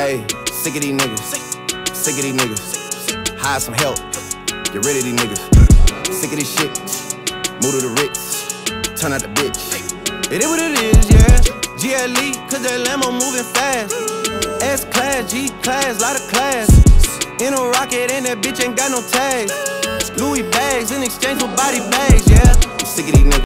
Hey, sick of these niggas. Sick of these niggas. Hire some help. Get rid of these niggas. Sick of this shit. Move to the Ritz. Turn out the bitch. It is what it is, yeah. GLE, cause that Lambo moving fast. S class, G class, lot of class. In a rocket, and that bitch ain't got no tags. Louis bags in exchange for body bags,